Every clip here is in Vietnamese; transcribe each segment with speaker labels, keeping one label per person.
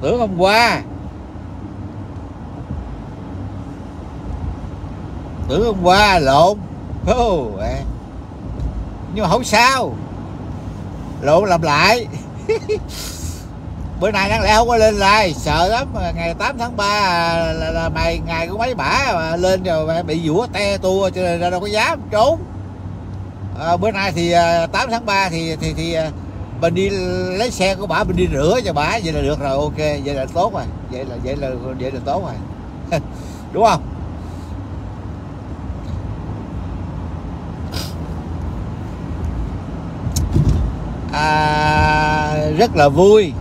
Speaker 1: tưởng hôm qua. Tưởng hôm qua lộn. Oh, nhưng mà không sao. Lộn làm lại. Bữa nay đáng lẽ không có lên lại sợ lắm. Ngày 8 tháng 3 là, là mày ngày của mấy bả mà lên rồi mày bị vũa te tua cho nên đâu có dám. Trốn. À, bữa nay thì à, 8 tháng 3 thì thì thì thì mình đi lấy xe của bà, mình đi rửa cho bà, vậy là được rồi ok. Vậy là tốt rồi. Vậy là vậy là vậy là tốt rồi. Đúng không? À, rất là vui.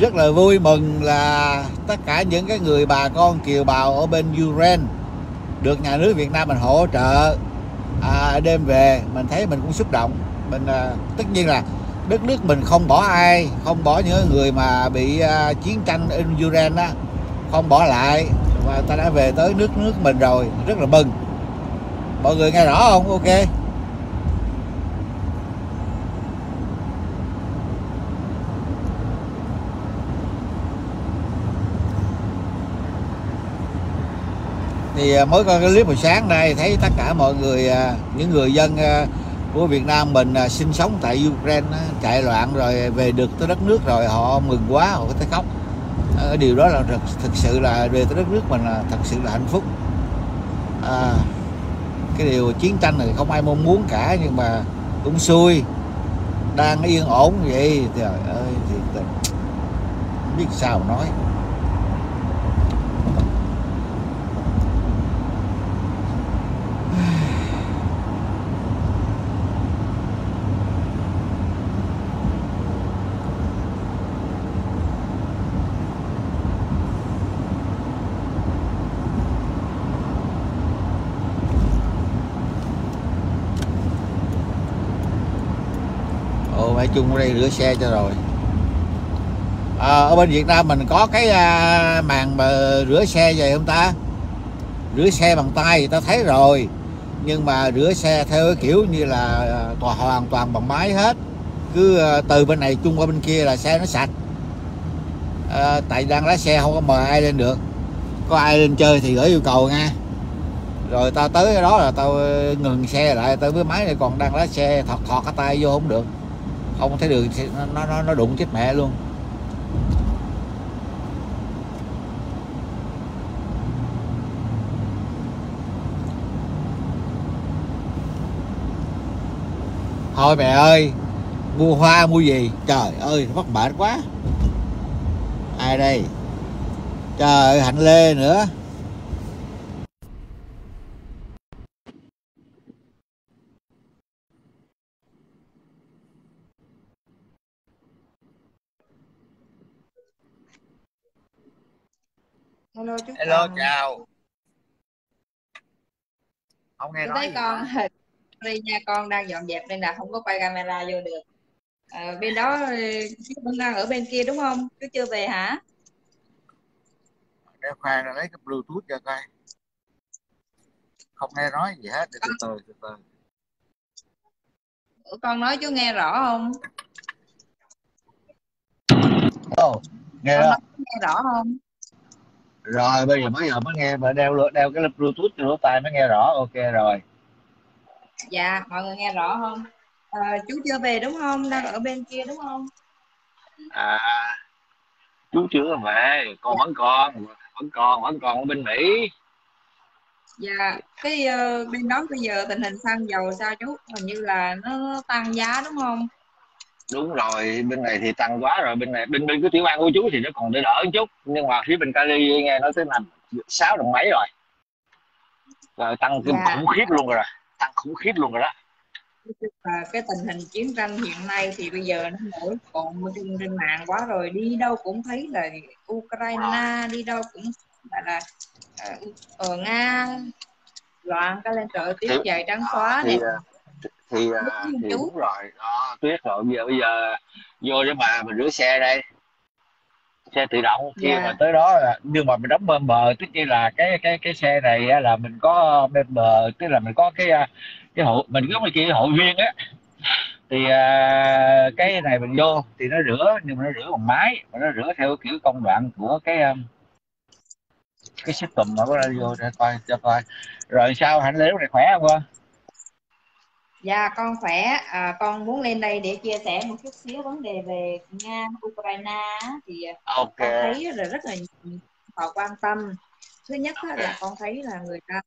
Speaker 1: Rất là vui mừng là tất cả những cái người bà con kiều bào ở bên Ukraine được nhà nước Việt Nam mình hỗ trợ à, đêm về. Mình thấy mình cũng xúc động. Mình à, tất nhiên là đất nước mình không bỏ ai không bỏ những người mà bị uh, chiến tranh ở Ukraine á không bỏ lại. Và ta đã về tới nước nước mình rồi rất là mừng. Mọi người nghe rõ không? Ok. Thì à, mới coi cái clip buổi sáng đây thấy tất cả mọi người à, những người dân của Việt Nam mình à, sinh sống tại Ukraine chạy loạn rồi về được tới đất nước rồi họ mừng quá họ có thể khóc. Ờ, điều đó là thực sự là về tới đất nước mình là thật sự là hạnh phúc. À, cái điều chiến tranh này không ai mong muốn cả nhưng mà cũng xui. Đang yên ổn vậy trời ơi thì biết sao nói. Chung ở đây rửa xe cho rồi. À, ở bên Việt Nam mình có cái à, màn mà rửa xe vậy không ta? Rửa xe bằng tay ta thấy rồi nhưng mà rửa xe theo cái kiểu như là à, toàn hoàn toàn bằng máy hết. Cứ à, từ bên này chung qua bên kia là xe nó sạch. À, tại đang lái xe không có mời ai lên được. Có ai lên chơi thì gửi yêu cầu nha. Rồi tao tới đó là tao ờ, ngừng xe lại tao với máy này còn đang lái xe thọt thọt cái tay vô không được không thấy đường nó nó nó đụng chết mẹ luôn. Thôi mẹ ơi, mua hoa mua gì? Trời ơi mất mệt quá. Ai đây? Trời ơi, hạnh lê nữa.
Speaker 2: Hello chú
Speaker 1: hello con. chào. Không nghe
Speaker 2: tôi
Speaker 1: nói
Speaker 2: thấy con đi nha con đang dọn dẹp nên là không có quay camera vô được. À, bên đó chú vẫn đang ở bên kia đúng không? Chú chưa về hả?
Speaker 1: Để khoan lấy cái bluetooth cho coi. Không nghe nói gì hết. Để từ từ từ từ.
Speaker 2: Con nói chú nghe rõ không?
Speaker 1: Oh, nghe, con
Speaker 2: nghe rõ không
Speaker 1: rồi bây giờ mới giờ mới nghe mà đeo đeo cái bluetooth trên lỗ tai mới nghe rõ ok rồi.
Speaker 2: Dạ mọi người nghe rõ không? À, chú chưa về đúng không? Đang ở bên kia đúng không?
Speaker 1: À chú chưa về con dạ. vẫn còn vẫn còn vẫn còn ở bên mỹ.
Speaker 2: Dạ cái uh, bên đó bây giờ tình hình xăng dầu sao chú? Hình như là nó tăng giá đúng không
Speaker 1: đúng rồi bên này thì tăng quá rồi bên này bên bên cái tiểu bang của chú thì nó còn đỡ đỡ một chút nhưng mà phía bên Cali nghe nó tới là sáu đồng mấy rồi. Rồi tăng dạ. khủng khiếp luôn rồi tăng khủng khiếp luôn rồi đó.
Speaker 2: Và cái tình hình chiến tranh hiện nay thì bây giờ nó nổi còn trên, trên mạng quá rồi đi đâu cũng thấy là Ukraine đi đâu cũng là là ờ, ở Nga loạn cái lên trời tiếp dài trắng xóa này
Speaker 1: thì à, thì đúng. rồi. Đó tuyết rồi. Bây giờ bây giờ vô để mà mình rửa xe đây. Xe tự động. Khi yeah. Dạ. mà tới đó là nhưng mà mình đóng member tức như là cái cái cái xe này là mình có member tức là mình có cái à, cái hội mình có một cái hội viên á.
Speaker 3: Thì à, cái này mình vô thì nó rửa nhưng mà nó rửa bằng máy mà nó rửa theo kiểu công đoạn của cái cái system mà có ra vô để coi cho coi. Rồi sao? Hạnh liễu này khỏe không con
Speaker 2: Dạ con khỏe, à, con muốn lên đây để chia sẻ một chút xíu vấn đề về Nga, Ukraine thì
Speaker 3: ok.
Speaker 2: con thấy là rất là họ quan tâm. Thứ nhất á, là con thấy là người ta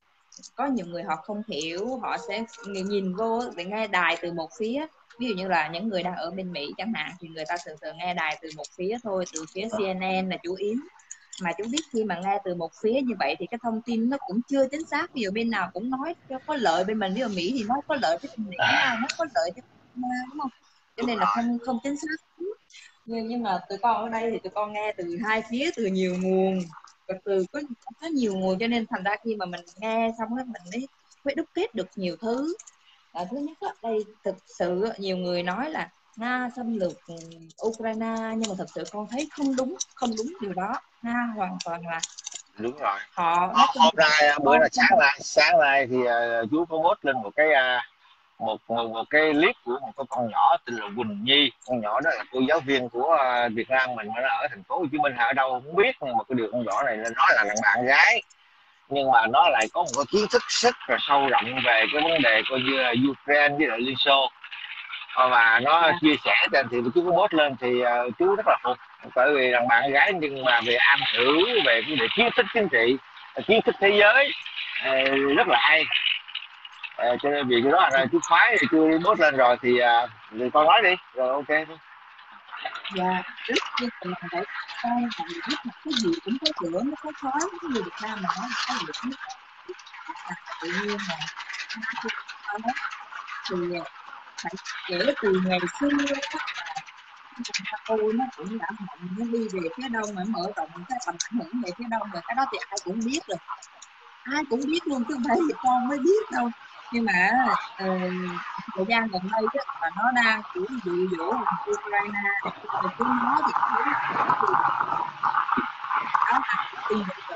Speaker 2: có nhiều người họ không hiểu, họ sẽ nhìn vô để nghe đài từ một phía. Ví dụ như là những người đang ở bên Mỹ chẳng hạn thì người ta thường thường nghe đài từ một phía thôi, từ phía CNN là chủ yếu mà chú biết khi mà nghe từ một phía như vậy thì cái thông tin nó cũng chưa chính xác. Ví dụ bên nào cũng nói cho có lợi bên mình ví dụ Mỹ thì nó có lợi cho Mỹ nó có lợi cho đúng không? Cho nên là không không chính xác. Nhưng nhưng mà tụi con ở đây thì tụi con nghe từ hai phía từ nhiều nguồn và từ có có nhiều nguồn. Cho nên thành ra khi mà mình nghe xong đó mình mới mới đúc kết được nhiều thứ. À, thứ nhất đó, đây thực sự nhiều người nói là nga xâm lược ukraine nhưng mà thật sự con thấy không đúng không đúng điều đó. Nga hoàn toàn là
Speaker 3: đúng rồi.
Speaker 2: họ
Speaker 3: hôm nay à, bữa là sáng nay sáng nay thì uh, chú có post lên một cái uh, một, một một cái clip của một con nhỏ tên là Quỳnh Nhi. Con nhỏ đó là cô giáo viên của uh, Việt Nam mình nó ở thành phố Hồ Chí Minh. Ở đâu không biết nhưng mà cái điều con nhỏ này nó là thằng bạn gái. Nhưng mà nó lại có một cái kiến thức rất là sâu rộng về cái vấn đề coi như là Ukraine với lại Liên Xô và nó. Dạ. chia sẻ trên thì chú có post lên thì uh, chú rất là phục bởi vì rằng bạn gái nhưng mà về am hiểu về cái về kiến thức chính trị kiến thức thế giới uh, rất là hay uh, cho nên vì cái đó là chú khoái thì chú post lên rồi thì, uh, thì con nói đi rồi ok
Speaker 2: dạ trước khi mình phải con phải biết một cái gì cũng có cửa nó có khói cái người Việt Nam mà nó có được tự nhiên mà thì phải kể từ ngày xưa cô nó cũng đã mộng nó đi về phía đông mà mở rộng cái tầm ảnh hưởng về phía đông rồi. Cái đó thì ai cũng biết rồi. Ai cũng biết luôn chứ không phải thì con mới biết đâu. Nhưng mà uh, thời gian gần đây đó mà nó đang kiểu dụ dỗ Ukraine rồi chúng nó thì cũng áo hạt tin được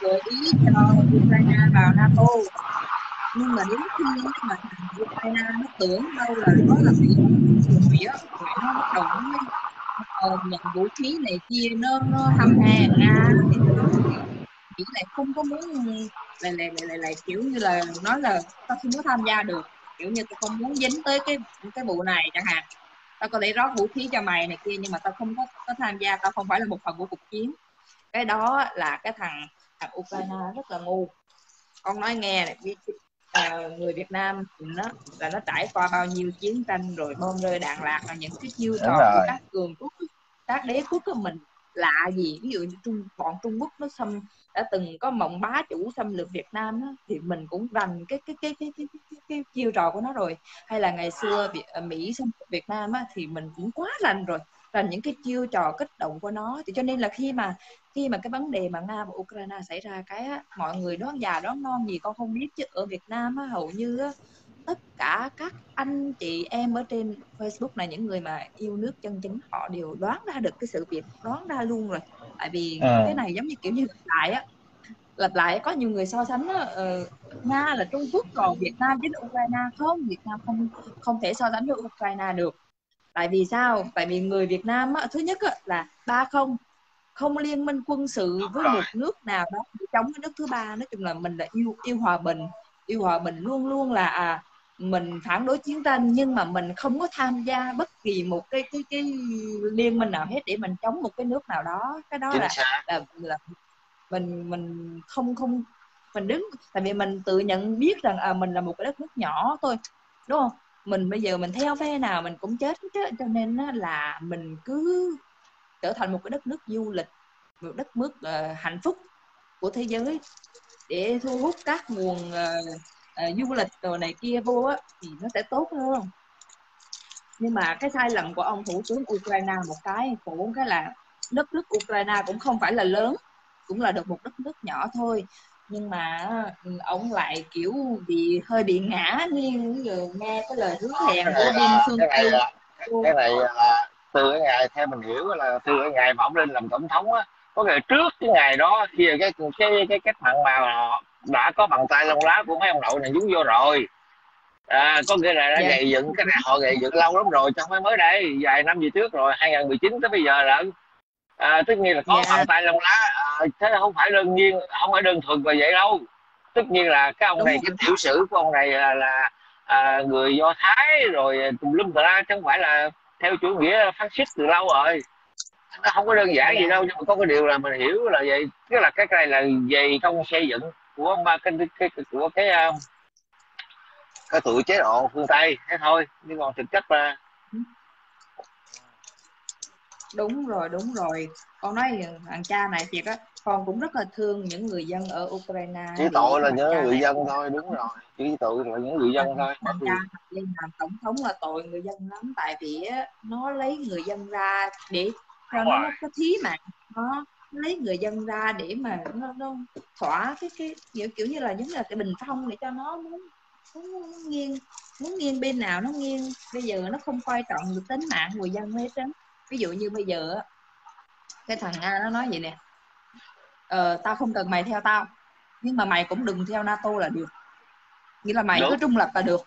Speaker 2: gợi ý cho Ukraine vào NATO nhưng mà mà Ukraine nó tưởng đâu là nó là bị Mỹ nó bắt đầu nó nhận vũ khí này kia nó nó hâm hè nga chỉ lại không có muốn lại lại lại lại, lại kiểu như là nói là tao không có tham gia được kiểu như tao không muốn dính tới cái cái vụ này chẳng hạn tao có thể rót vũ khí cho mày này kia nhưng mà tao không có, có tham gia tao không phải là một phần của cuộc chiến cái đó là cái thằng thằng Ukraine rất là ngu. Con nói nghe này à, người Việt Nam nó là nó trải qua bao nhiêu chiến tranh rồi bom rơi đạn lạc là những cái chiêu trò của các cường quốc các đế quốc của mình lạ gì? Ví dụ như trung bọn Trung Quốc nó xâm đã từng có mộng bá chủ xâm lược Việt Nam đó, thì mình cũng rành cái cái cái cái cái, cái, cái chiêu trò của nó rồi. Hay là ngày xưa à, Mỹ xâm lược Việt Nam á, thì mình cũng quá rành rồi là những cái chiêu trò kích động của nó. Thì cho nên là khi mà khi mà cái vấn đề mà nga và ukraine xảy ra cái á, mọi người đoán già đoán non gì con không biết. Chứ ở việt nam á, hầu như á, tất cả các anh chị em ở trên facebook này những người mà yêu nước chân chính họ đều đoán ra được cái sự việc đoán ra luôn rồi. Tại vì à. cái này giống như kiểu như lại á. Lặp lại có nhiều người so sánh uh, nga là trung quốc còn việt nam với ukraine không? Việt nam không không thể so sánh với ukraine được tại vì sao? Tại vì người Việt Nam á, thứ nhất á, là ba không không liên minh quân sự với một nước nào đó chống cái nước thứ ba. Nói chung là mình là yêu yêu hòa bình yêu hòa bình luôn luôn là à mình phản đối chiến tranh nhưng mà mình không có tham gia bất kỳ một cái cái cái liên minh nào hết để mình chống một cái nước nào đó. Cái đó là, là là mình mình không không mình đứng. Tại vì mình tự nhận biết rằng à, mình là một cái đất nước nhỏ thôi đúng không mình bây giờ mình theo phe nào mình cũng chết chứ cho nên là mình cứ trở thành một cái đất nước du lịch một đất nước uh, hạnh phúc của thế giới để thu hút các nguồn uh, uh, du lịch rồi này kia vô á thì nó sẽ tốt hơn. Nhưng mà cái sai lầm của ông thủ tướng Ukraine một cái khổ cái là đất nước Ukraine cũng không phải là lớn cũng là được một đất nước nhỏ thôi nhưng mà ừ, ông lại kiểu bị hơi bị ngã nghiêng giờ nghe cái lời hứa hẹn của Đinh Xuân
Speaker 3: Tây. cái này là từ cái ngày theo mình hiểu là từ cái ngày mà ông lên làm tổng thống á có ngày trước cái ngày đó khi cái cái cái cái cách mạng mà họ đã có bàn tay lông lá của mấy ông nội này dúng vô rồi. À, có nghĩa là đã
Speaker 2: dạ.
Speaker 3: gây dựng cái này họ gây dựng lâu lắm rồi không phải mới đây vài năm về trước rồi 2019 tới bây giờ là à, tất nhiên là có
Speaker 2: dạ.
Speaker 3: bàn tay lông lá. À, thế là không phải đơn nhiên không phải đơn thuần là vậy đâu. Tất nhiên là cái ông
Speaker 2: đúng
Speaker 3: này
Speaker 2: rồi.
Speaker 3: cái tiểu sử của ông này là, là à, người do thái rồi tùm lum tà la chứ không phải là theo chủ nghĩa phát xít từ lâu rồi. Nó không có đơn giản gì
Speaker 2: dạ.
Speaker 3: đâu nhưng mà có cái điều là mình hiểu là vậy. Tức là cái này là dày công xây dựng của ba cái, cái, cái của cái à, cái tụi chế độ phương tây thế thôi. Nhưng còn thực chất là
Speaker 2: đúng rồi đúng rồi. Con nói thằng cha này thiệt á con cũng rất là thương những người dân ở Ukraine.
Speaker 3: Chỉ tội là nhớ người
Speaker 2: này.
Speaker 3: dân thôi đúng rồi. Chỉ tội là những người dân thôi.
Speaker 2: Thằng cha lên làm tổng thống là tội người dân lắm tại vì á, nó lấy người dân ra để cho nó
Speaker 3: rồi
Speaker 2: có thí mạng. Nó lấy người dân ra để mà nó, nó thỏa cái cái kiểu kiểu như là giống như là cái bình phong để cho nó muốn muốn, muốn nghiêng muốn nghiêng bên nào nó nghiêng. Bây giờ nó không coi trọng được tính mạng người dân hết trơn ví dụ như bây giờ á, cái thằng Nga nó nói vậy nè ờ, tao không cần mày theo tao nhưng mà mày cũng đừng theo NATO là được. Nghĩa là mày cứ
Speaker 3: đúng
Speaker 2: trung lập là được.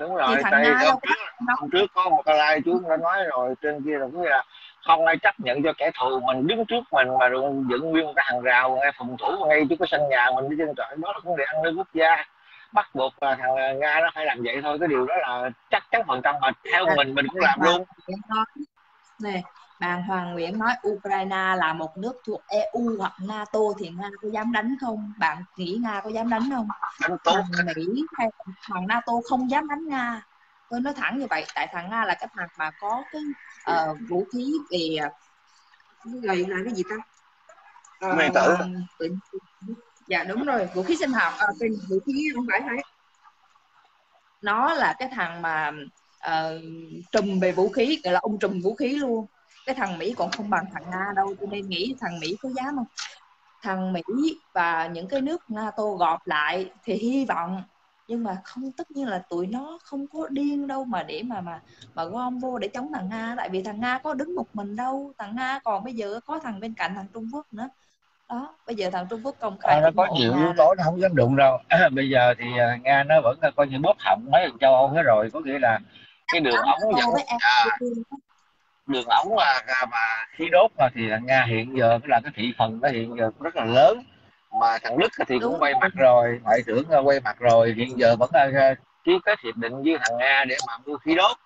Speaker 3: Đúng
Speaker 2: thì
Speaker 3: rồi
Speaker 2: thằng
Speaker 3: tại
Speaker 2: Nga
Speaker 3: hôm trước
Speaker 2: có nó
Speaker 3: hôm trước có một cái like chú đã nói rồi trên kia là nghĩa là không ai chấp nhận cho kẻ thù mình đứng trước mình mà rồi dựng nguyên một cái hàng rào ngay phòng thủ ngay trước cái sân nhà mình đi trên trời. Đó là vấn đề an ninh quốc gia. Bắt buộc là thằng nga nó phải làm vậy thôi cái điều đó là chắc chắn phần trăm mà theo mình mình cũng làm luôn
Speaker 2: Nè bàn Hoàng Nguyễn nói Ukraine là một nước thuộc EU hoặc NATO thì Nga có dám đánh không? Bạn nghĩ Nga có dám đánh không?
Speaker 3: Đánh tốt.
Speaker 2: Thằng Mỹ hay thằng NATO không dám đánh Nga? Tôi nói thẳng như vậy tại thằng Nga là cái thằng mà có cái ờ, vũ khí về gọi là cái gì ta? Ờ,
Speaker 3: nguyên tử
Speaker 2: dạ đúng rồi vũ khí sinh học. Quên, vũ khí không phải phải nó là cái thằng mà ờ, trùm về vũ khí gọi là ông trùm vũ khí luôn. Cái thằng Mỹ còn không bằng thằng Nga đâu cho nên nghĩ thằng Mỹ có dám không? Thằng Mỹ và những cái nước NATO gọp lại thì hy vọng nhưng mà không tất nhiên là tụi nó không có điên đâu mà để mà mà mà gom vô để chống thằng Nga. Tại vì thằng Nga có đứng một mình đâu. Thằng Nga còn bây giờ có thằng bên cạnh thằng Trung Quốc nữa. Đó bây giờ thằng Trung Quốc công
Speaker 3: à,
Speaker 2: khai
Speaker 3: nó
Speaker 2: ủng
Speaker 3: có nhiều yếu tố nó không dám đụng đâu. Bây giờ thì à, nga nó vẫn là coi như bóp họng mấy thằng châu âu hết rồi. Có nghĩa là cái đường ống dẫn à, đường ống mà, mà khí đốt mà thì nga hiện giờ là cái thị phần nó hiện giờ rất là lớn. Mà thằng đức thì cũng quay mặt rồi ngoại trưởng ờ, quay mặt rồi. Hiện giờ vẫn ờ, ký kết hiệp định với thằng nga để mà mua khí đốt.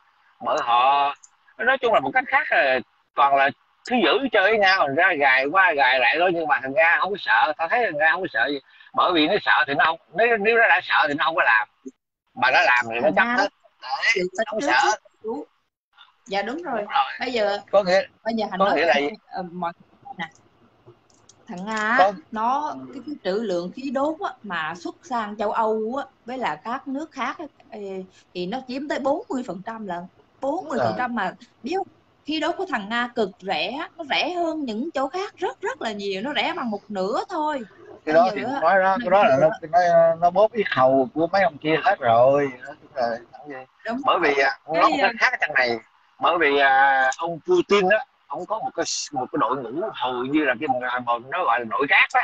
Speaker 3: Bởi họ nói chung là một cách khác là toàn là thứ giữ chơi với nhau ra gài qua gài lại thôi. Nhưng mà thằng nga không có sợ. Tao thấy thằng nga không có sợ gì. Bởi vì nó sợ thì nó không nếu nếu nó đã sợ thì nó không có làm. Mà nó làm thì nó
Speaker 2: Nga
Speaker 3: hết đấy không sợ
Speaker 2: đúng dạ đúng rồi.
Speaker 3: Đúng rồi.
Speaker 2: Bây giờ
Speaker 3: có nghĩa
Speaker 2: bây giờ hành
Speaker 3: có
Speaker 2: nói
Speaker 3: nghĩa là
Speaker 2: ờ, mọi nè. Thằng Nga
Speaker 3: có
Speaker 2: nó cái, cái trữ lượng khí đốt á, mà xuất sang châu Âu á, với là các nước khác á, thì nó chiếm tới 40 phần trăm lận. 40 phần trăm mà biết không? khí đốt của thằng Nga cực rẻ nó rẻ hơn những chỗ khác rất rất là nhiều. Nó rẻ bằng một nửa thôi.
Speaker 3: Cái đó thì nói đó
Speaker 2: nó
Speaker 3: cái đó là nó nó nó bóp yết hầu của mấy ông kia hết rồi Nói vậy.
Speaker 2: đúng
Speaker 3: bởi vì
Speaker 2: rồi.
Speaker 3: à,
Speaker 2: cái
Speaker 3: nó một cách khác trong này. Bởi vì à, ông Putin đó ông có một cái một cái đội ngũ hầu như là cái một nó gọi là nội các đó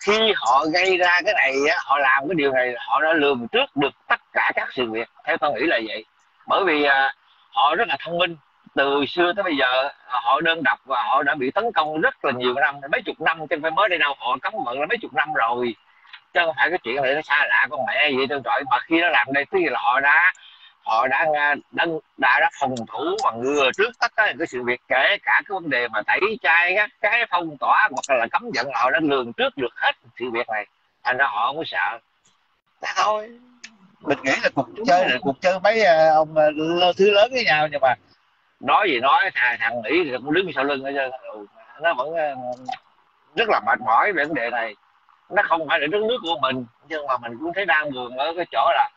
Speaker 3: khi họ gây ra cái này á, họ làm cái điều này họ đã lường trước được tất cả các sự việc. Theo tôi nghĩ là vậy. Bởi vì à, họ rất là thông minh. Từ xưa tới bây giờ họ đơn độc và họ đã bị tấn công rất là nhiều năm mấy chục năm chứ phải mới đây đâu. Họ cấm vận là mấy chục năm rồi. Chứ không phải cái chuyện này nó xa lạ con mẹ vậy trơn trọi mà khi nó làm đây tức là họ đã họ đã đã đã, đã, đã phòng thủ và ngừa trước tất cả cái sự việc kể cả cái vấn đề mà tẩy chay các cái phong tỏa hoặc là cấm vận họ đã lường trước được hết sự việc này. Thành ra họ không có sợ. Thế thôi. Mình nghĩ là cuộc chơi là cuộc chơi mấy ờ, ông lơ- thứ lớn với nhau nhưng mà nói gì nói thằng thằng mỹ thì cũng đứng sau lưng hết trơn Ừ, nó vẫn rất là mệt mỏi về vấn đề này. Nó không phải là đất nước của mình nhưng mà mình cũng thấy đang buồn ở cái chỗ là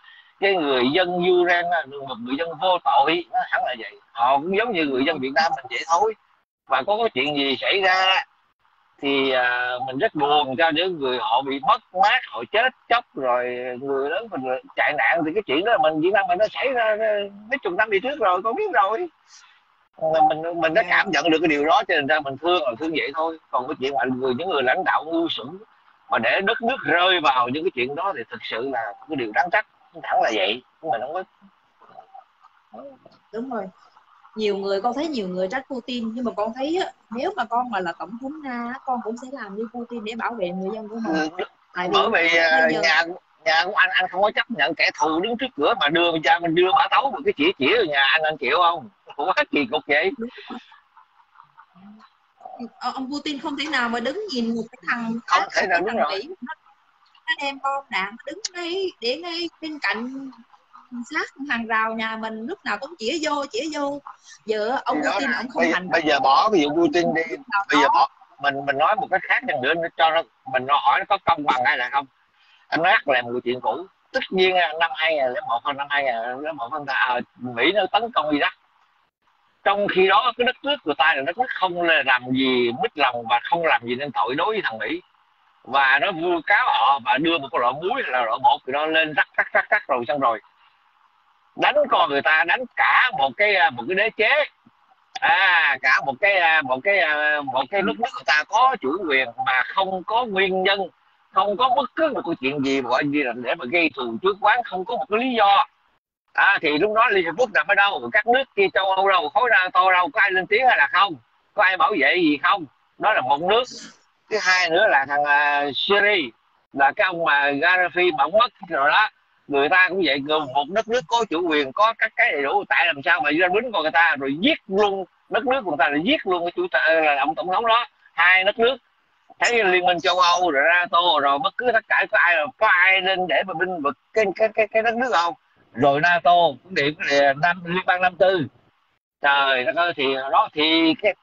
Speaker 3: cái người dân Ukraine một người dân vô tội nó hẳn là vậy. Họ cũng giống như người dân Việt Nam mình vậy thôi. Và có cái chuyện gì xảy ra thì à, mình rất buồn cho những người họ bị mất mát họ chết chóc rồi người lớn mình chạy nạn thì cái chuyện đó mình Việt Nam mình nó xảy ra mấy chục năm đi trước rồi con biết rồi. Mình mình mình đã
Speaker 2: dạ.
Speaker 3: cảm nhận được cái điều đó cho nên ra mình thương là thương vậy thôi. Còn cái chuyện mà người những người lãnh đạo ngu xuẩn mà để đất nước rơi vào những cái chuyện đó thì thực sự là cái điều đáng trách thẳng là vậy mình không có
Speaker 2: đúng rồi. Nhiều người con thấy nhiều người trách Putin nhưng mà con thấy á, nếu mà con mà là tổng thống Nga con cũng sẽ làm như Putin để bảo vệ người dân của mình
Speaker 3: ừ,
Speaker 2: tại vì
Speaker 3: bởi vì à,
Speaker 2: giờ
Speaker 3: nhà nhà của anh anh không có chấp nhận kẻ thù đứng trước cửa mà đưa ra mình đưa mã tấu một cái chỉ chỉ ở nhà anh anh chịu không? Quá kỳ cục vậy.
Speaker 2: Ờ, ông Putin không thể nào mà đứng nhìn một cái thằng
Speaker 3: không thể nào đúng rồi.
Speaker 2: Mỹ nó, đem bom đạn đứng ngay để ngay bên cạnh sát hàng rào nhà mình lúc nào cũng chỉ vô chỉ vô. Giờ ông
Speaker 3: đó
Speaker 2: Putin ông không
Speaker 3: bây,
Speaker 2: hành
Speaker 3: bây giờ bỏ ví dụ Putin đi bây giờ bỏ mình mình nói một cái khác chăng nữa cho nó mình nó hỏi nó có công bằng hay là không. Anh nói là một chuyện cũ. Tất nhiên năm 2001 hoặc năm 2001 phần ta à, Mỹ nó tấn công Iraq. Trong khi đó cái đất nước của ta là đất nước không làm gì mít lòng và không làm gì nên tội đối với thằng Mỹ và nó vừa cáo họ và đưa một cái loại muối là loại bột thì nó lên rắc rắc rắc rắc rồi xong rồi. Đánh con người ta đánh cả một cái à, một cái đế chế. À cả một cái à, một cái à, một cái nước nước người ta có chủ quyền mà không có nguyên nhân không có bất cứ một cái chuyện gì mà gọi gì là để mà gây thù trước quán không có một cái lý do. À, thì lúc đó Liên Hiệp Quốc nằm ở đâu? Các nước kia châu Âu đâu? Khối NATO đâu? Có ai lên tiếng hay là không? Có ai bảo vệ gì không? Đó là một nước thứ hai nữa là thằng à, uh, Syria là cái ông mà Gaddafi bỏng mất rồi đó. Người ta cũng vậy một đất nước có chủ quyền có các cái đầy đủ. Tại làm sao mà ra bính con người ta rồi giết luôn đất nước của người ta rồi giết luôn cái chủ tệ à, là ông tổng thống đó. Hai đất nước thấy liên minh châu Âu rồi NATO rồi bất cứ tất cả có ai có ai lên để mà binh vực cái cái cái, cái đất nước không? Rồi NATO cũng điểm năm liên bang năm tư. Trời đất ơi thì đó thì cái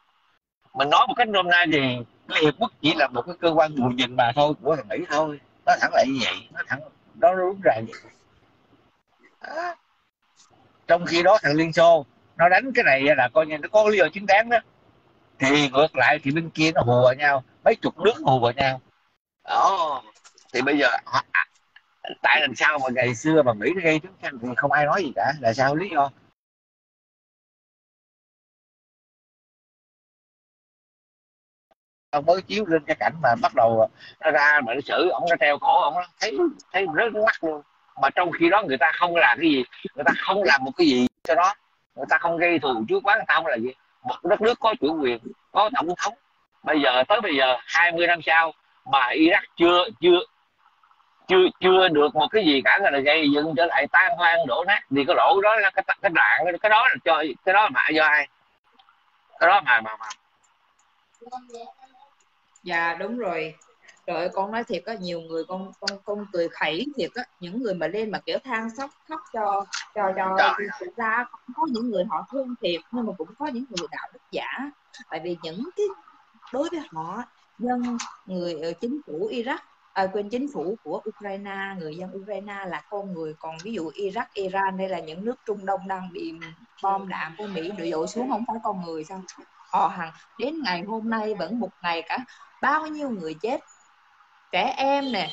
Speaker 3: mình nói một cách hôm nay thì Liên Hiệp Quốc chỉ là một cái cơ quan bù nhìn mà thôi. Của thằng Mỹ thôi. Nó thẳng lại như vậy. Nó thẳng đó đúng ra vậy. Đó. trong khi đó thằng Liên Xô nó đánh cái này là coi như nó có lý do chính đáng đó. Thì ngược lại thì bên kia nó hùa vào nhau. Mấy chục nước hùa vào nhau. Đó thì bây giờ họ- à, tại làm sao mà ngày xưa mà Mỹ nó gây chiến tranh thì không ai nói gì cả. Là sao lý do ông mới chiếu lên cái cảnh mà bắt đầu ờ, nó ra mà nó xử ông nó treo cổ ông nó thấy thấy rớt nước mắt luôn. Mà trong khi đó người ta không làm cái gì người ta không làm một cái gì cho nó. Người ta không gây thù trước quán người ta không là gì. Một đất nước có chủ quyền có tổng thống. Bây giờ tới bây giờ 20 năm sau mà Iraq chưa chưa chưa chưa được một cái gì cả là gây dựng trở lại tan hoang đổ nát. Thì cái lỗ đó là cái cái đoạn cái đó là cho cái đó là hại do ai? Cái đó mà mà, mà
Speaker 2: dạ đúng rồi. Ơi, con nói thiệt có nhiều người con con con cười khẩy thiệt á. Những người mà lên mà kiểu than khóc khóc cho cho cho thực ra cũng có những người họ thương thiệt nhưng mà cũng có những người đạo đức giả. Tại vì những cái đối với họ dân người ở chính phủ Iraq à, quên chính phủ của Ukraine người dân Ukraine là con người. Còn ví dụ Iraq Iran đây là những nước Trung Đông đang bị bom đạn của Mỹ đổ dội xuống không phải con người sao? Họ hàng đến ngày hôm nay vẫn một ngày cả bao nhiêu người chết. Trẻ em nè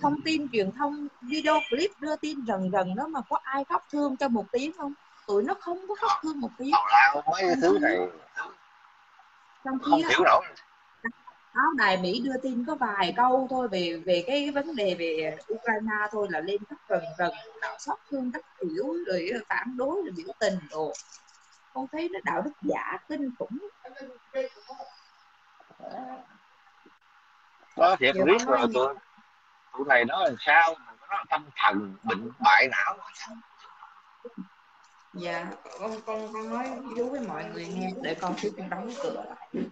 Speaker 2: thông tin truyền thông video clip đưa tin rần rần đó mà có ai khóc thương cho một tiếng không? Tụi nó không có khóc thương một tiếng.
Speaker 3: Mấy cái thứ này.
Speaker 2: Trong
Speaker 3: không
Speaker 2: khi á,
Speaker 3: hiểu nổi
Speaker 2: báo đài Mỹ đưa tin có vài câu thôi về về cái vấn đề về Ukraine thôi là lên khóc rần rần đạo xót thương các kiểu rồi phản đối rồi biểu tình đồ. Con thấy nó đạo đức giả kinh khủng
Speaker 3: đó thiệt
Speaker 2: nói
Speaker 3: rồi
Speaker 2: gì?
Speaker 3: tụi tụi này nó làm sao nó tâm thần bệnh bại não
Speaker 2: dạ con con con nói chú với mọi người nghe để con xíu con đóng cửa lại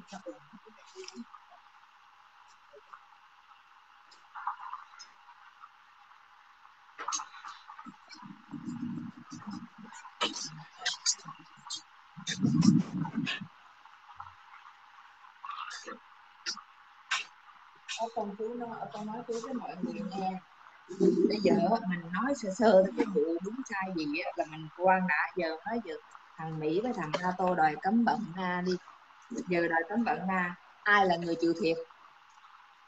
Speaker 2: có con chú nó con nói chú với mọi người nghe. Bây giờ mình nói sơ sơ cái vụ đúng sai gì á, là mình quan đã giờ nói giờ thằng Mỹ với thằng NATO đòi cấm vận Nga đi. Giờ đòi cấm vận Nga ai là người chịu thiệt?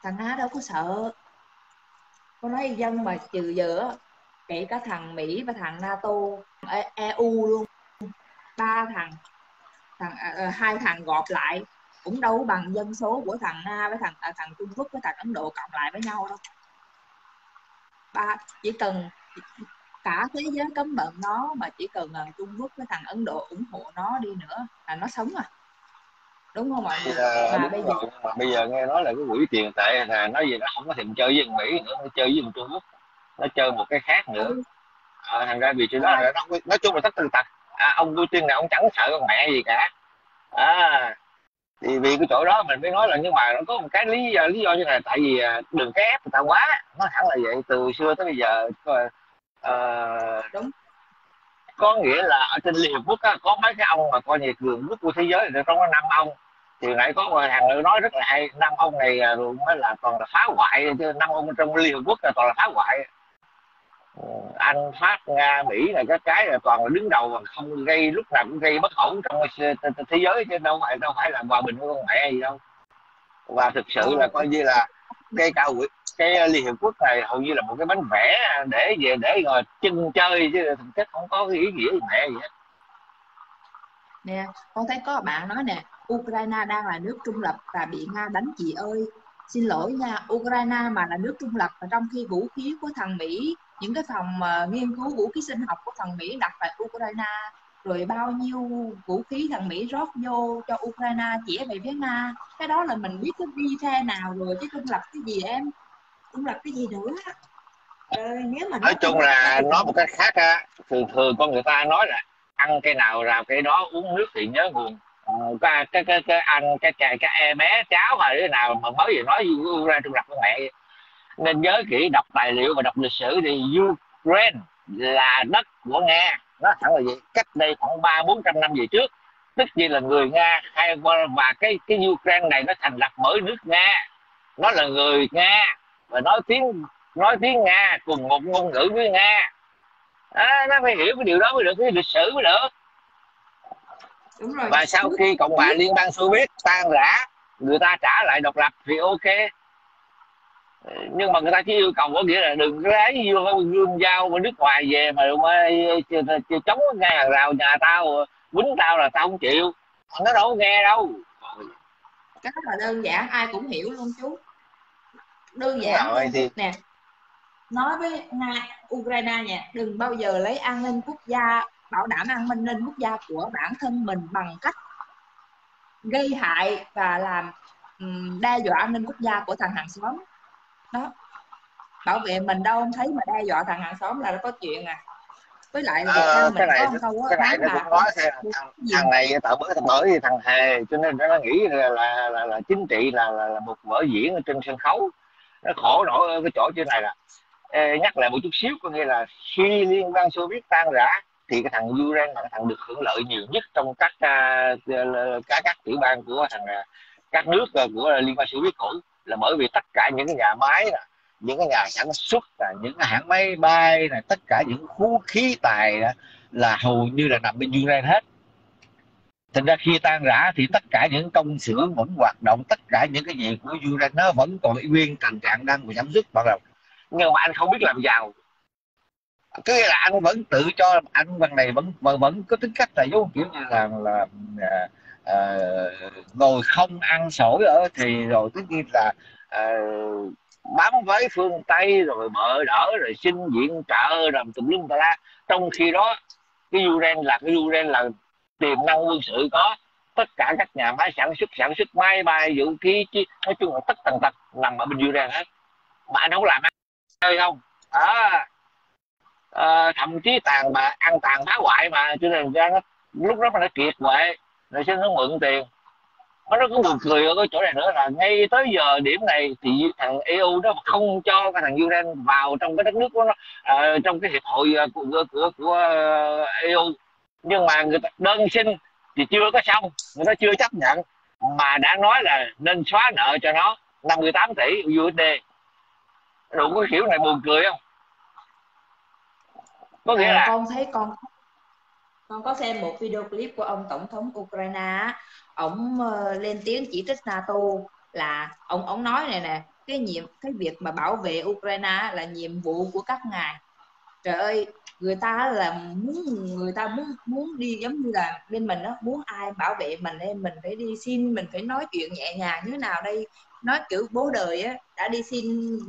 Speaker 2: Thằng á đâu có sợ. Con nói dân mà trừ giờ kể cả thằng Mỹ và thằng NATO EU luôn. Ba thằng thằng à, à hai thằng gộp lại cũng đâu bằng dân số của thằng Nga với thằng à, thằng Trung Quốc với thằng Ấn Độ cộng lại với nhau đâu. Ba chỉ cần cả thế giới cấm vận nó mà chỉ cần là Trung Quốc với thằng Ấn Độ ủng hộ nó đi nữa là nó sống à. Đúng không mọi người? mà
Speaker 3: đúng
Speaker 2: bây giờ
Speaker 3: mà bây giờ nghe nói là cái quỹ tiền tệ là nói gì nó không có thèm chơi với Mỹ nữa nó chơi với Trung Quốc nó chơi một cái khác nữa. À, thành ra vì chuyện đó là nó, nói chung là tất tần tật à, ông Putin này ông chẳng sợ con mẹ gì cả. À, thì vì cái chỗ đó mình mới nói là nhưng mà nó có một cái lý do lý do như này tại vì à, đừng cái ép người ta quá nó hẳn là vậy. Từ xưa tới bây giờ có, ờ,
Speaker 2: đúng.
Speaker 3: có nghĩa là ở trên Liên Hiệp Quốc á, có mấy cái ông mà coi như cường quốc của thế giới thì trong có năm ông. Thì nãy có một thằng nữa nói rất là hay năm ông này à, mới là toàn là phá hoại chứ năm ông trong Liên Hiệp Quốc là toàn là phá hoại anh Pháp Nga Mỹ là các cái là toàn là đứng đầu và không gây, lúc nào cũng gây bất ổn trong thế giới, chứ đâu phải đâu phải là hòa bình không con mẹ gì đâu. Và thực sự là coi như là cái cao quỹ cái Liên Hiệp Quốc này hầu như là một cái bánh vẽ để về, để rồi chân chơi, chứ thực chất không có cái ý nghĩa gì mẹ gì hết.
Speaker 2: Nè, con thấy có bạn nói nè, Ukraine đang là nước trung lập và bị Nga đánh, chị ơi. Xin lỗi nha, Ukraine mà là nước trung lập và trong khi vũ khí của thằng Mỹ những cái phòng mà nghiên cứu vũ khí sinh học của thằng Mỹ đặt tại Ukraine rồi bao nhiêu vũ khí thằng Mỹ rót vô cho Ukraine chĩa về phía Nga cái đó là mình biết cái đi phe nào rồi chứ trung lập cái gì em trung lập cái gì nữa Ờ, nếu mà
Speaker 3: nói chung là nói một cách khác á thường thường con người ta nói là ăn cái nào rào cái đó uống nước thì nhớ nguồn Ờ, cái cái cái cái ăn cái cái cái em bé cháu hay thế nào mà mới vừa nói gì ra trung lập con mẹ. Nên nhớ kỹ đọc tài liệu và đọc lịch sử thì Ukraine là đất của Nga. Nó thẳng là vậy cách đây khoảng ba bốn trăm năm về trước tức gì là người Nga hay và cái cái Ukraine này nó thành lập bởi nước Nga. Nó là người Nga và nói tiếng nói tiếng Nga cùng một ngôn ngữ với Nga. À, nó phải hiểu cái điều đó mới được cái lịch sử mới được.
Speaker 2: Đúng rồi.
Speaker 3: Và sau khi cộng hòa liên bang xô viết tan rã người ta trả lại độc lập thì ok nhưng mà người ta chỉ yêu cầu có nghĩa là đừng lấy vô gươm dao của nước ngoài về mà chống ngay hàng rào nhà tao quýnh tao là tao không chịu. Nó đâu có nghe đâu.
Speaker 2: Cái đó là đơn giản ai cũng hiểu luôn chú. Đơn giản
Speaker 3: rồi, thì-
Speaker 2: nè. Nói với nga ukraine nha đừng bao giờ lấy an ninh quốc gia bảo đảm an ninh quốc gia của bản thân mình bằng cách gây hại và làm đe dọa an ninh quốc gia của thằng hàng xóm đó. Bảo vệ mình đâu không thấy mà đe dọa thằng hàng xóm là nó có chuyện à. Với lại Nam mình
Speaker 3: cái này
Speaker 2: có câu á,
Speaker 3: cái này nó
Speaker 2: là
Speaker 3: cũng nói theo thằng, thằng này tạo bởi bởi vì thằng hề cho nên nó nghĩ là là, là, là chính trị là, là là một vở diễn ở trên sân khấu. Nó khổ nổi ở cái chỗ trên này là ê, nhắc lại một chút xíu có nghĩa là khi liên bang xô viết tan rã thì cái thằng Ukraine là thằng được hưởng lợi nhiều nhất trong các uh, các các tiểu bang của thằng à, các nước à, của liên bang xô viết cũ là bởi vì tất cả những cái nhà máy nè, những cái nhà sản xuất là những cái hãng máy bay này tất cả những vũ khí tài là, là hầu như là nằm bên Ukraine hết. Thành ra khi tan rã thì tất cả những công xưởng vẫn hoạt động tất cả những cái gì của Ukraine nó vẫn còn nguyên tình trạng đang sản xuất bắt đầu. Nhưng mà anh không biết làm giàu. Cứ là anh vẫn tự cho anh bằng này vẫn vẫn, vẫn có tính cách là giống kiểu như là là là à, ngồi không ăn sổi ở thì rồi tất nhiên là à, bám với phương tây rồi mở đỡ rồi xin viện trợ làm tùm lum tà la. Trong khi đó cái Ukraine là cái Ukraine là tiềm năng quân sự có. Tất cả các nhà máy sản xuất sản xuất máy bay vũ khí chứ nói chung là tất tần tật nằm ở bên Ukraine hết. Mà anh không làm ăn chơi không? À, à, thậm chí tàn mà ăn tàn phá hoại mà cho nên ra nó lúc đó mà nó kiệt quệ rồi xin nó mượn tiền. Nó nó có buồn cười ở cái chỗ này nữa là ngay tới giờ điểm này thì thằng EU nó không cho cái thằng Ukraine vào trong cái đất nước của nó uh, trong cái hiệp hội uh, của của của, của uh, EU nhưng mà người ta đơn xin thì chưa có xong. Người ta chưa chấp nhận. Mà đã nói là nên xóa nợ cho nó 58 tỷ USD đủ cái kiểu này buồn cười không? Có nghĩa
Speaker 2: à,
Speaker 3: là
Speaker 2: con thấy con con có xem một video clip của ông tổng thống Ukraine á, ông ờ, lên tiếng chỉ trích NATO là ông ông nói này nè cái nhiệm cái việc mà bảo vệ Ukraine là nhiệm vụ của các ngài. Trời ơi người ta là muốn người ta muốn muốn đi giống như là bên mình đó muốn ai bảo vệ mình nên mình phải đi xin mình phải nói chuyện nhẹ nhàng như thế nào đây? Nói kiểu bố đời á đã đi xin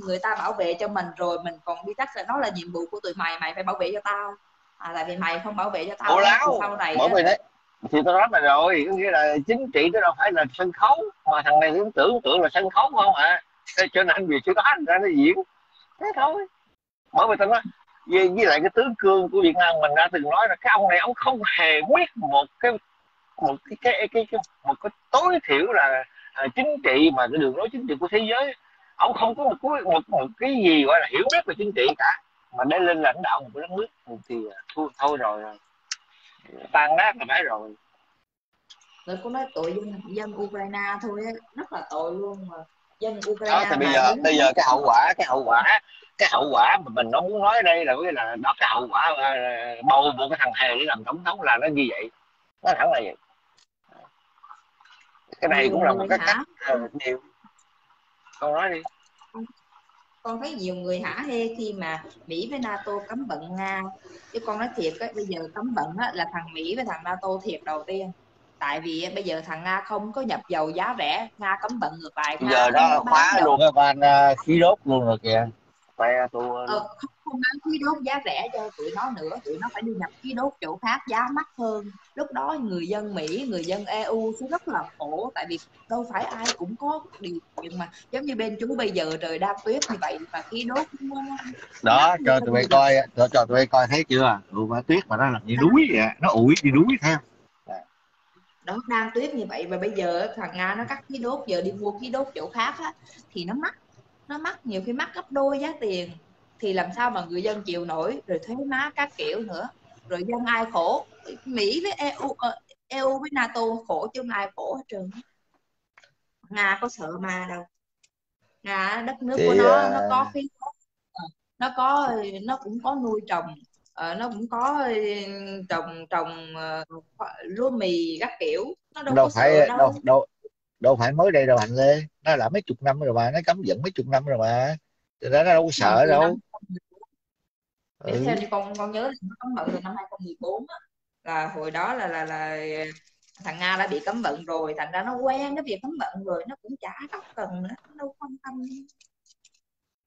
Speaker 2: người ta bảo vệ cho mình rồi mình còn đi tắt là nó là nhiệm vụ của tụi mày mày phải bảo vệ cho tao à tại vì mày không bảo vệ cho tao
Speaker 3: Ủa láo
Speaker 2: sau này
Speaker 3: bởi vì đấy. Thì tôi nói mà rồi có nghĩa là chính trị nó đâu phải là sân khấu. Mà thằng này cũng tưởng tưởng là sân khấu không à. Cho nên vì cái đó ra nó diễn. Thế thôi. Bởi vì tôi nói. Với, với lại cái tướng cương của Việt Nam mình đã từng nói là cái ông này ông không hề quyết một cái một cái cái cái, cái một cái tối thiểu là à, chính trị mà cái đường lối chính trị của thế giới. Ông không có một cái một, một cái gì gọi là hiểu biết về chính trị cả mà để lên lãnh đạo một đất nước thì thôi, thôi rồi. Tan nát là phải rồi.
Speaker 2: Rồi cô nói tội dân dân Ukraine thôi rất là tội luôn mà. Dân Ukraine
Speaker 3: đó thì bây giờ bây giờ cái hậu quả cái hậu quả cái hậu quả mà mình nó muốn nói đây là cái là đó cái hậu quả ờ, bầu một cái thằng hề để làm tổng thống là nó như vậy. Nó thẳng là vậy. Cái này cũng là một cái cách ờ, điều. Con nói đi
Speaker 2: con thấy nhiều người hả hê khi mà Mỹ với NATO cấm vận Nga. Chứ con nói thiệt á bây giờ cấm vận á, là thằng Mỹ với thằng NATO thiệt đầu tiên. Tại vì á, bây giờ thằng Nga không có nhập dầu giá rẻ Nga cấm vận ngược lại. Nga
Speaker 3: giờ đó khóa luôn.
Speaker 1: Các bạn à, khí đốt luôn rồi kìa.
Speaker 3: Tôi.
Speaker 2: Ờ, không, bán khí đốt giá rẻ cho tụi nó nữa tụi nó phải đi nhập khí đốt chỗ khác giá mắc hơn. Lúc đó người dân Mỹ người dân EU sẽ rất là khổ tại vì đâu phải ai cũng có điều kiện mà giống như bên chú bây giờ trời đang tuyết như vậy mà khí đốt
Speaker 1: đó cho tụi bay coi cho, cho tụi bay coi thấy chưa? Ừ, mà tuyết mà nó làm như núi vậy nó ủi như núi theo.
Speaker 2: Đó đang tuyết như vậy. Và bây giờ thằng nga nó cắt khí đốt giờ đi mua khí đốt chỗ khác á, thì nó mắc nó mắc nhiều khi mắc gấp đôi giá tiền thì làm sao mà người dân chịu nổi rồi thuế má các kiểu nữa. Rồi dân ai khổ? Mỹ với eu ờ, eu với nato khổ chứ không ai khổ hết trơn nga có sợ ma đâu. Nga đất nước
Speaker 1: Thì,
Speaker 2: của nó
Speaker 1: à,
Speaker 2: nó có đốt Ờ, nó có nó cũng có nuôi trồng ờ, nó cũng có trồng trồng ờ, lúa mì các kiểu. Nó đâu,
Speaker 1: đâu
Speaker 2: có
Speaker 1: phải
Speaker 2: sợ đâu,
Speaker 1: đâu đâu đâu phải mới đây đâu hành lê. Nó là mấy chục năm rồi mà nó cấm dẫn mấy chục năm rồi mà cho nên nó đâu có sợ đâu
Speaker 2: năm-
Speaker 1: ừ.
Speaker 2: theo như con con nhớ là nó cấm vận từ năm 2014 á. Là hồi đó là là là thằng Nga đã bị cấm vận rồi thành ra nó quen cái việc cấm vận rồi nó cũng chả có cần nữa nó đâu quan tâm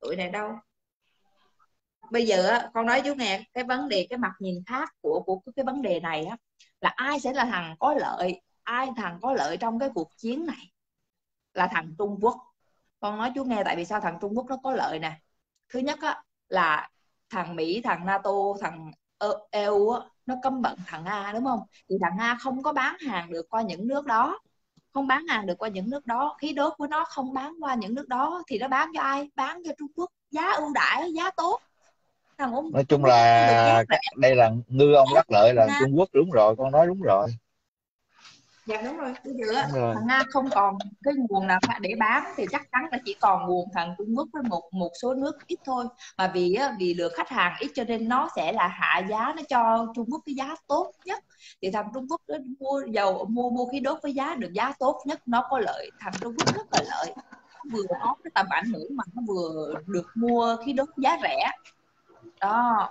Speaker 2: tụi này đâu. Bây giờ á, con nói chú nè cái vấn đề cái mặt nhìn khác của của cái vấn đề này á là ai sẽ là thằng có lợi ai thằng có lợi trong cái cuộc chiến này? Là thằng Trung Quốc. Con nói chú nghe tại vì sao thằng Trung Quốc nó có lợi nè? Thứ nhất á là thằng Mỹ thằng NATO thằng EU á, nó cấm vận thằng Nga đúng không? Thì thằng Nga không có bán hàng được qua những nước đó. Không bán hàng được qua những nước đó. Khí đốt của nó không bán qua những nước đó. Thì nó bán cho ai? Bán cho Trung Quốc. Giá ưu đãi giá tốt. Thằng ông
Speaker 1: nói chung là đây là ngư ông đắc lợi là. Trung Quốc đúng rồi con nói đúng rồi
Speaker 2: dạ đúng rồi bây giờ á,
Speaker 1: đúng rồi.
Speaker 2: Thằng Nga không còn cái nguồn nào để bán thì chắc chắn là chỉ còn nguồn thằng Trung Quốc với một một số nước ít thôi. Mà vì á, vì lượng khách hàng ít cho nên nó sẽ là hạ giá nó cho Trung Quốc cái giá tốt nhất. Thì thằng Trung Quốc nó mua dầu mua mua khí đốt với giá được giá tốt nhất nó có lợi thằng Trung Quốc rất là lợi. Nó vừa có cái tầm ảnh hưởng mà nó vừa được mua khí đốt giá rẻ. Đó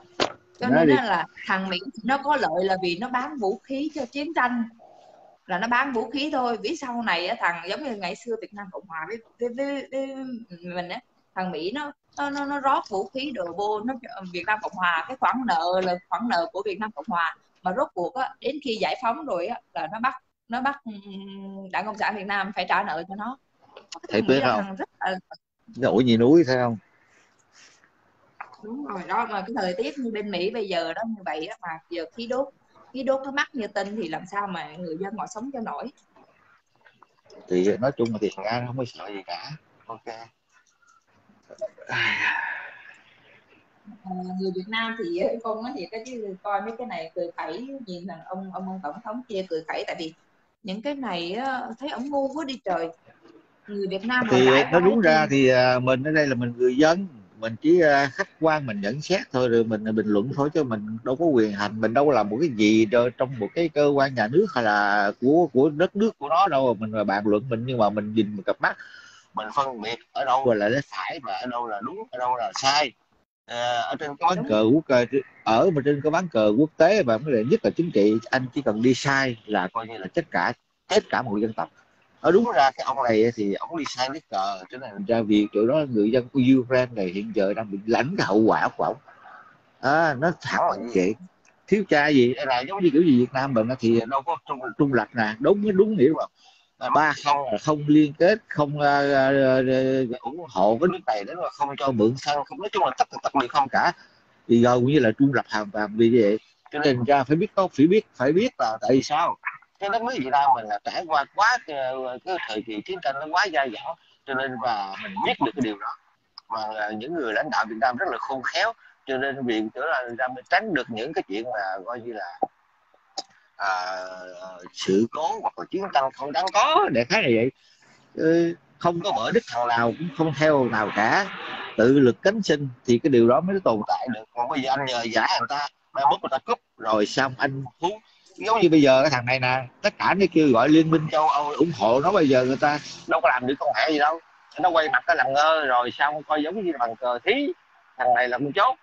Speaker 2: cho nên là thằng Mỹ nó có lợi là vì nó bán vũ khí cho chiến tranh là nó bán vũ khí thôi. Vì sau này á, thằng giống như ngày xưa Việt Nam Cộng Hòa với, với, với, với mình á thằng Mỹ nó nó nó, nó rót vũ khí đồ vô nó Việt Nam Cộng Hòa. Cái khoản nợ là khoản nợ của Việt Nam Cộng Hòa. Mà rốt cuộc á, đến khi giải phóng rồi á, là nó bắt nó bắt ừm, Đảng Cộng sản Việt Nam phải trả nợ cho nó.
Speaker 1: Thấy
Speaker 2: là
Speaker 1: không?
Speaker 2: rất là
Speaker 1: ủi như núi thấy không?
Speaker 2: Đúng rồi đó mà cái thời tiết như bên Mỹ bây giờ đó như vậy á, mà giờ khí đốt khí đốt nó mắc như tinh thì làm sao mà người dân họ sống cho nổi?
Speaker 1: Thì nói chung là thì thằng nó không có sợ gì cả. Ok.
Speaker 2: Ờ, người Việt Nam thì con nói thiệt cái chứ coi mấy cái này cười khẩy nhìn thằng ông ông ông tổng thống kia cười khẩy. Tại vì những cái này thấy ổng ngu quá đi trời. Người Việt Nam
Speaker 1: thì
Speaker 2: trải
Speaker 1: nó
Speaker 2: qua
Speaker 1: đúng
Speaker 2: cái
Speaker 1: ra thì à, mình ở đây là mình người dân mình chỉ à, khách quan mình nhận xét thôi rồi mình bình luận thôi chứ mình đâu có quyền hành mình đâu có làm một cái gì trong một cái cơ quan nhà nước hay là của của đất nước của nó đâu mình là bàn luận mình nhưng mà mình nhìn một cặp mắt mình phân biệt ở đâu là lẽ phải và ở đâu là đúng ở đâu là sai.
Speaker 3: Ờ, ở trên cái
Speaker 1: ván cờ quốc ờ, ở mà trên cái ván cờ quốc tế và vấn đề nhất là chính trị anh chỉ cần đi sai là coi như là tất cả hết cả một dân tộc ở đúng ra cái ông này thì ông đi sai nước cờ cho nên ra việc chỗ đó người dân của Ukraine này hiện giờ đang bị lãnh cái hậu quả của ông. À, nó thẳng là như vậy. Thiếu cha gì đây là giống như kiểu gì Việt Nam mình thì đâu có trung, trung lập nè đúng đúng nghĩa không à, ba không là không liên kết không uh, uh, uh, ủng hộ cái nước này để mà không cho mượn xăng không nói chung là tất cả tất đều không cả. Thì gần như là trung lập hoàn toàn vì vậy. Cho nên ra phải biết có phải biết phải biết là tại sao cái đất mới Việt Nam mình là trải qua quá cái, cái thời kỳ chiến tranh nó quá dai dẳng cho nên và mình biết được cái điều đó. Mà ờ, những người lãnh đạo Việt Nam rất là khôn khéo cho nên việc đó là ra mới tránh được những cái chuyện mà coi như là à, sự cố hoặc là chiến tranh không đáng có để khái là vậy. Ừ, không có mở đích thằng nào cũng không theo nào cả. Tự lực cánh sinh thì cái điều đó mới tồn tại được. Còn bây giờ anh nhờ giả người ta mai mốt người ta cúp rồi xong anh hú giống như bây giờ cái thằng này nè tất cả nó kêu gọi liên minh châu âu ủng hộ nó bây giờ người ta đâu có làm được con hẹ gì đâu. Nó quay mặt cái làm ngơ rồi xong coi giống như là bằng cờ thí. Thằng này là con chốt.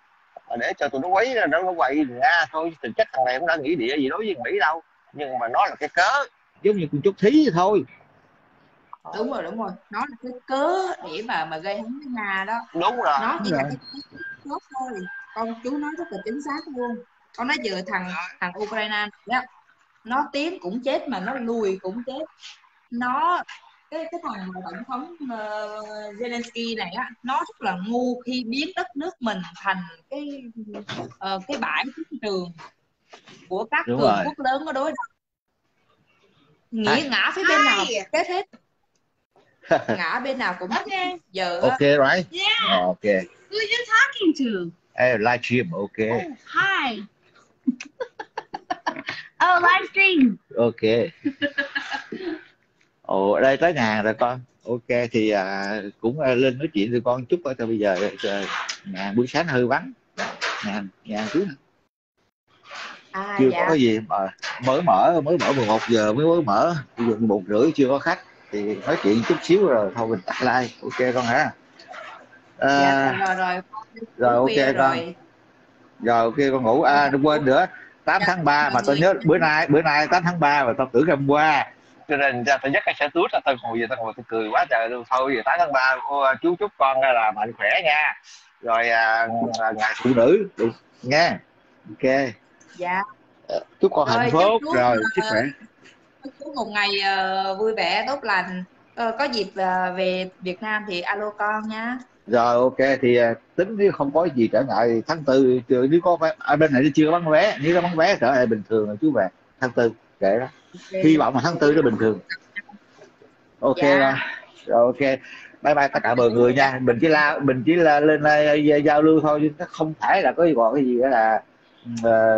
Speaker 1: Mà để cho tụi nó quấy ra nó quậy ra thôi. Thực chất thằng này cũng đã nghĩ địa gì đối với mỹ đâu. Nhưng mà nó là cái cớ. Giống như con chốt thí thôi.
Speaker 2: Đúng rồi đúng rồi. Nó là cái cớ để mà mà gây hấn với nga đó.
Speaker 3: Đúng rồi.
Speaker 2: Nó chỉ là cái cớ thôi. Con chú nói rất là chính xác luôn con nói giờ thằng thằng ukraine đó nó tiến cũng chết mà nó lùi cũng chết nó cái cái thằng tổng thống uh, Zelensky này á nó rất là ngu khi biến đất nước mình thành cái uh, cái bãi chiến trường của các
Speaker 1: Đúng
Speaker 2: cường
Speaker 1: rồi.
Speaker 2: quốc lớn có đối đầu nghĩa ngã phía bên nào kết hết ngã bên nào cũng
Speaker 4: Okay.
Speaker 2: giờ á,
Speaker 1: ok right
Speaker 4: Yeah.
Speaker 1: ok
Speaker 4: Who are you talking to?
Speaker 1: hey, live stream ok
Speaker 4: Oh, hi. Oh, live stream.
Speaker 1: ok. Ồ đây tới ngàn rồi con. Ok thì à, cũng à, lên nói chuyện với con chút thôi bây giờ à, ngàn buổi sáng hơi vắng. Ngàn ngàn chút
Speaker 2: à
Speaker 1: chưa
Speaker 2: dạ.
Speaker 1: có gì mà mới mở mới mở 11 giờ mới mới mở. Bây giờ một rưỡi chưa có khách thì nói chuyện chút xíu rồi thôi mình tắt like ok con hả à,
Speaker 2: dạ rồi rồi.
Speaker 1: Rồi, ok,
Speaker 2: Khuya
Speaker 1: con.
Speaker 2: Rồi
Speaker 1: ok con ngủ à đừng quên nữa 8 tháng 3 mà tôi nhớ bữa nay bữa nay 8 tháng 3 mà tao tưởng hôm qua. Cho nên ra tao dắt cái xe tút tao ngồi về tao ngồi tao cười quá trời luôn. Thôi giờ 8 tháng 3 ô, chú chúc con là mạnh khỏe nha. Rồi à, à, ngày phụ nữ được nha. Ok.
Speaker 2: Dạ.
Speaker 1: Chúc con
Speaker 2: Rồi,
Speaker 1: hạnh phúc.
Speaker 2: chú,
Speaker 1: rồi
Speaker 2: ờ,
Speaker 1: sức khỏe.
Speaker 2: chúc chú một ngày ờ, vui vẻ tốt lành. Ờ, có dịp ờ, về Việt Nam thì alo con nha
Speaker 1: rồi ok thì à, tính nếu không có gì trở ngại thì tháng tư nếu có vé ở bên này nó chưa bán vé nếu có bán vé trở lại bình thường là chú về tháng tư kệ đó. Hy vọng là tháng tư nó bình thường. Ok
Speaker 2: Dạ.
Speaker 1: rồi. rồi ok. Bye bye tất cả mọi người nha. Mình chỉ la mình chỉ là lên đây uh, giao lưu thôi chứ nó không phải là có gì gọi cái gì đó là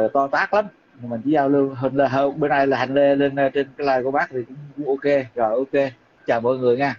Speaker 1: uh, to tác lắm. Mình chỉ giao lưu hơn là hơn bữa nay là hành lên lên trên cái live của bác thì cũng ok. Rồi ok. Chào mọi người nha